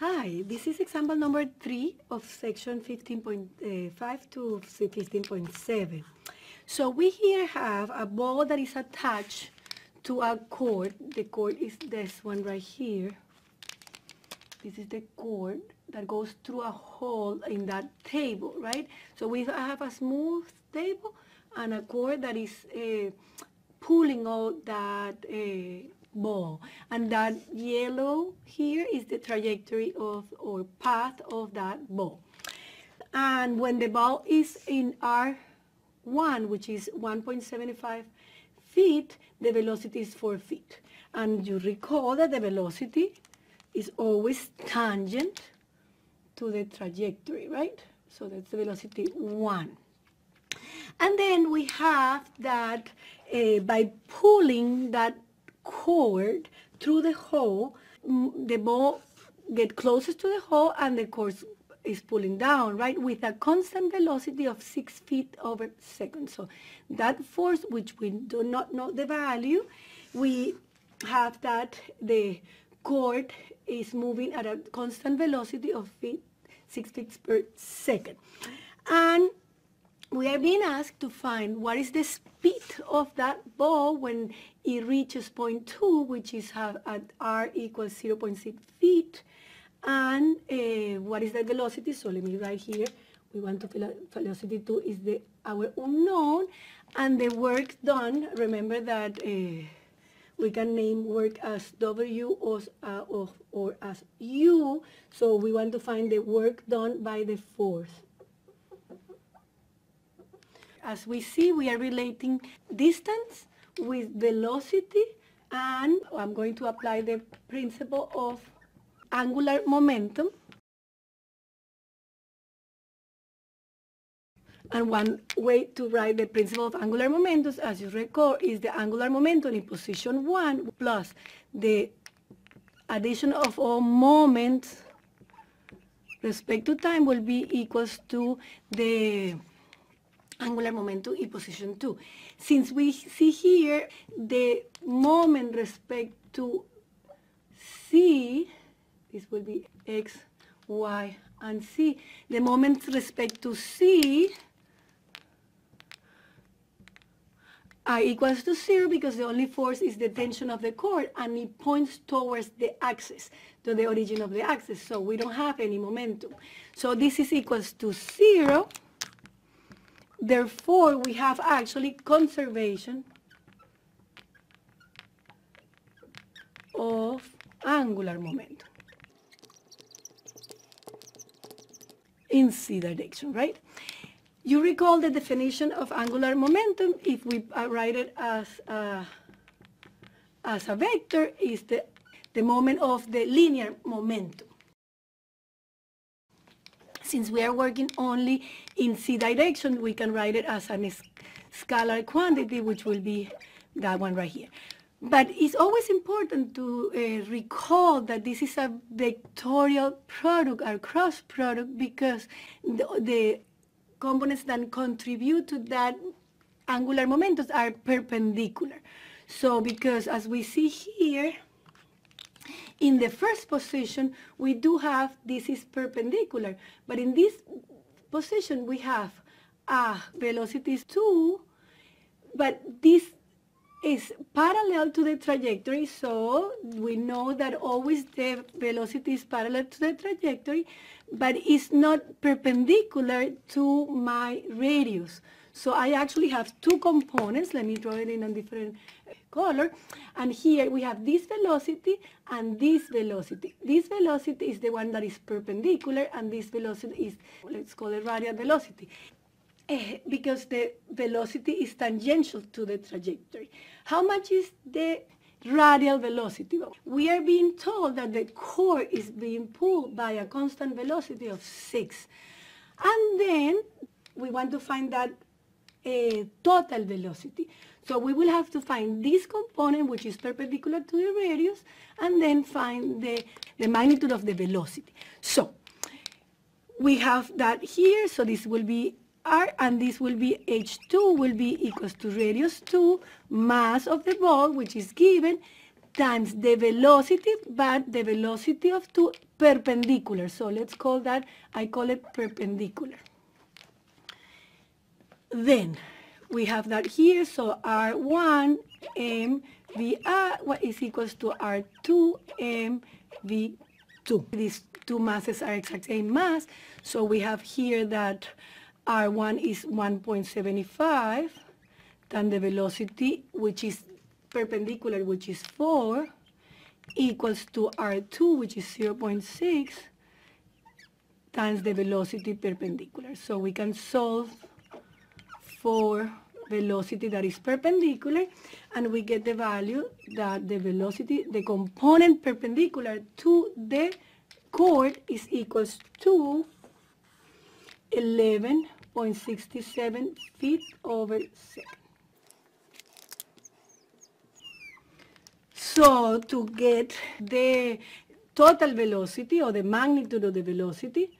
Hi, this is example number three of section 15.5 to 15.7. So we here have a ball that is attached to a cord. The cord is this one right here. This is the cord that goes through a hole in that table, right? So we have a smooth table and a cord that is uh, pulling out that uh, ball. And that yellow here is the trajectory of or path of that ball. And when the ball is in R1, which is 1.75 feet, the velocity is 4 feet. And you recall that the velocity is always tangent to the trajectory, right? So that's the velocity 1. And then we have that uh, by pulling that cord through the hole, mm, the ball get closest to the hole and the cord is pulling down, right, with a constant velocity of 6 feet over second. So that force, which we do not know the value, we have that the cord is moving at a constant velocity of feet, 6 feet per second. And we are being asked to find what is the speed of that ball when it reaches point 2, which is at r equals 0.6 feet, and uh, what is the velocity? So let me write here. We want to velocity 2 is the our unknown, and the work done, remember that uh, we can name work as W or, uh, or, or as U, so we want to find the work done by the force. As we see, we are relating distance with velocity, and I'm going to apply the principle of angular momentum. And one way to write the principle of angular momentum, as you recall, is the angular momentum in position 1 plus the addition of all moments respect to time will be equals to the angular momentum in position 2. Since we see here the moment respect to c, this will be x, y, and c. The moment respect to c are equals to zero because the only force is the tension of the cord and it points towards the axis, to the origin of the axis. So we don't have any momentum. So this is equals to zero. Therefore, we have actually conservation of angular momentum in c direction, right? You recall the definition of angular momentum if we write it as a, as a vector is the, the moment of the linear momentum since we are working only in c direction, we can write it as a scalar quantity, which will be that one right here. But it's always important to uh, recall that this is a vectorial product or cross product because the, the components that contribute to that angular momentum are perpendicular. So because as we see here, in the first position, we do have this is perpendicular, but in this position, we have a velocity is 2, but this is parallel to the trajectory, so we know that always the velocity is parallel to the trajectory, but it's not perpendicular to my radius. So I actually have two components. Let me draw it in a different color. And here we have this velocity and this velocity. This velocity is the one that is perpendicular and this velocity is, let's call it radial velocity. Uh, because the velocity is tangential to the trajectory. How much is the radial velocity? We are being told that the core is being pulled by a constant velocity of 6. And then we want to find that uh, total velocity. So we will have to find this component, which is perpendicular to the radius, and then find the, the magnitude of the velocity. So we have that here, so this will be r, and this will be h2 will be equals to radius 2, mass of the ball, which is given, times the velocity, but the velocity of 2 perpendicular. So let's call that, I call it perpendicular. Then we have that here, so R1 MVR uh, what is equals to R2 MV2. These two masses are exact same mass, so we have here that R1 is 1.75, then the velocity, which is perpendicular, which is 4, equals to R2, which is 0.6, times the velocity perpendicular. So we can solve for velocity that is perpendicular, and we get the value that the velocity, the component perpendicular to the cord is equals to 11.67 feet over second. So to get the total velocity or the magnitude of the velocity,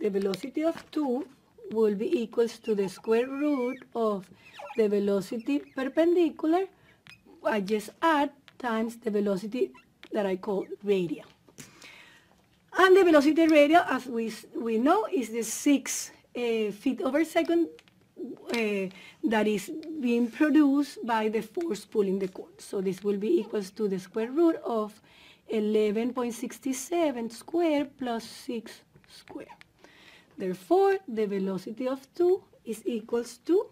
the velocity of 2 will be equals to the square root of the velocity perpendicular, I just add times the velocity that I call radial. And the velocity radial, as we, we know, is the 6 uh, feet over second uh, that is being produced by the force pulling the cord. So this will be equals to the square root of 11.67 square plus 6 square. Therefore, the velocity of 2 is equals to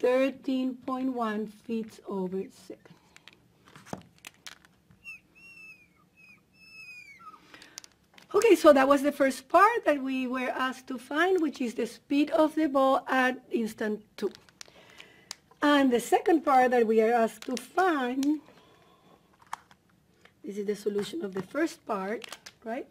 13.1 feet over second. Okay, so that was the first part that we were asked to find, which is the speed of the ball at instant 2. And the second part that we are asked to find, this is the solution of the first part, right?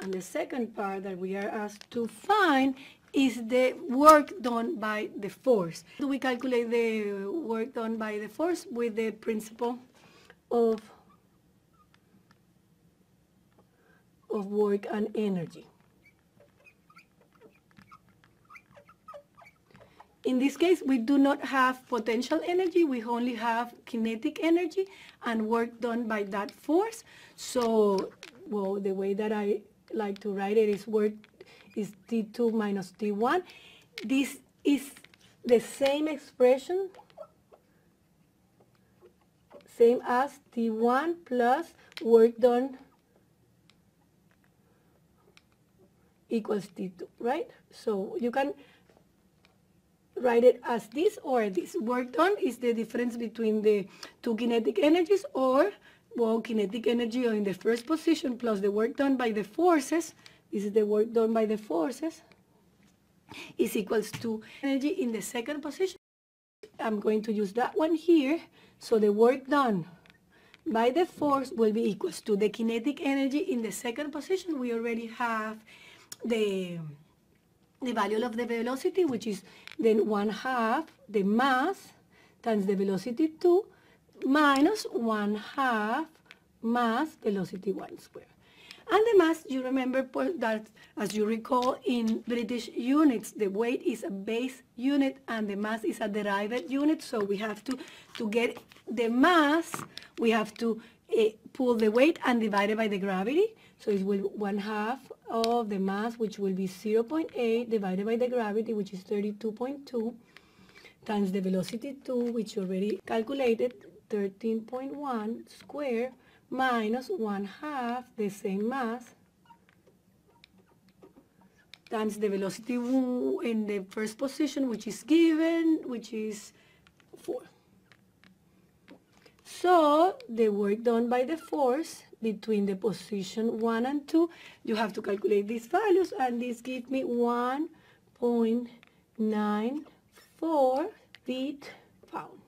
And the second part that we are asked to find is the work done by the force. We calculate the work done by the force with the principle of of work and energy. In this case, we do not have potential energy, we only have kinetic energy and work done by that force. So, well, the way that I like to write it is work is T2 minus T1. This is the same expression, same as T1 plus work done equals T2, right? So you can write it as this or this. Work done is the difference between the two kinetic energies or well, kinetic energy in the first position plus the work done by the forces, this is the work done by the forces, is equals to energy in the second position. I'm going to use that one here. So the work done by the force will be equals to the kinetic energy in the second position. We already have the, the value of the velocity, which is then 1 half the mass times the velocity 2 minus 1 half mass velocity 1 square. And the mass, you remember that, as you recall, in British units, the weight is a base unit and the mass is a derived unit. So we have to, to get the mass, we have to uh, pull the weight and divide it by the gravity. So it will 1 half of the mass, which will be 0.8 divided by the gravity, which is 32.2, times the velocity 2, which you already calculated, 13.1 square, minus 1 half the same mass, times the velocity in the first position, which is given, which is 4. So the work done by the force between the position 1 and 2, you have to calculate these values, and this gives me 1.94 feet pound.